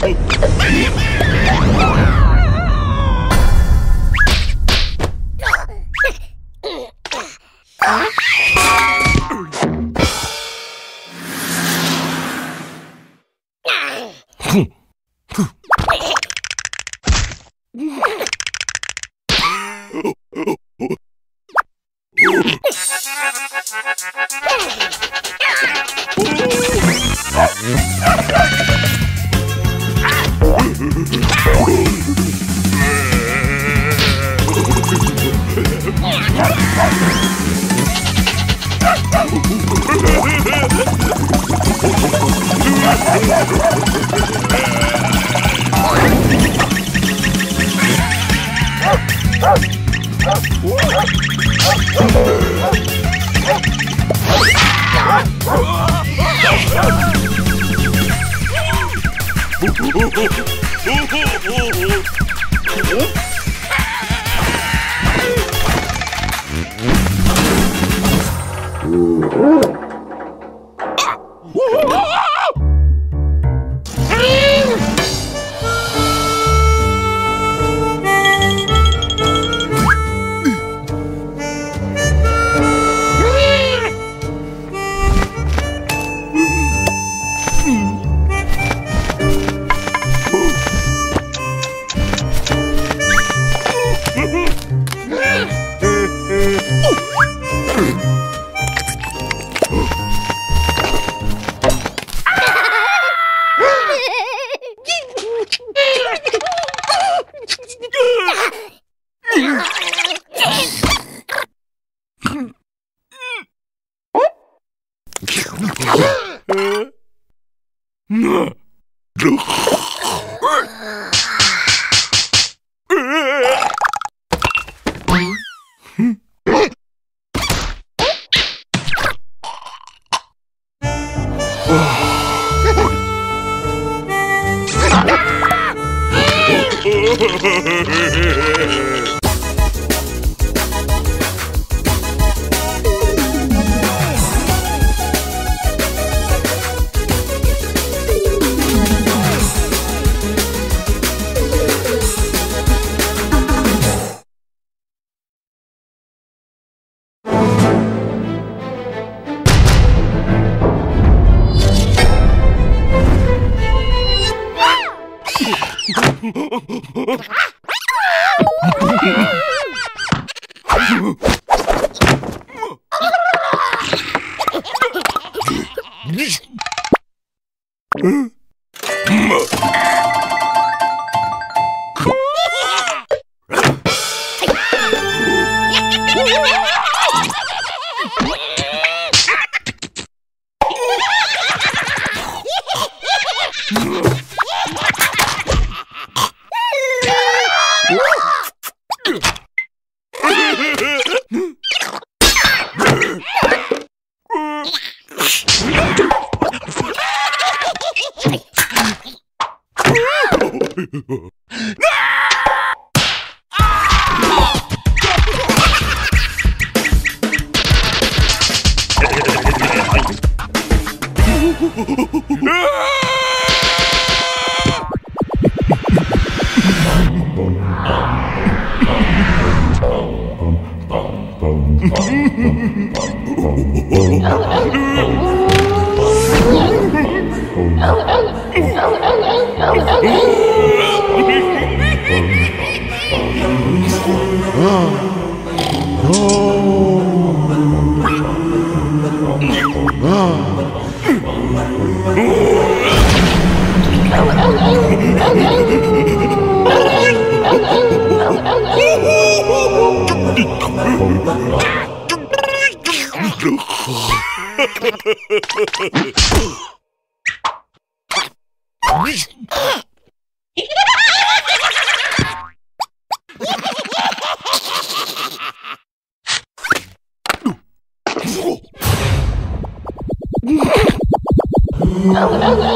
Yeah. Oh. フフフフフフ。Huh? Oh, Ha ha ha! you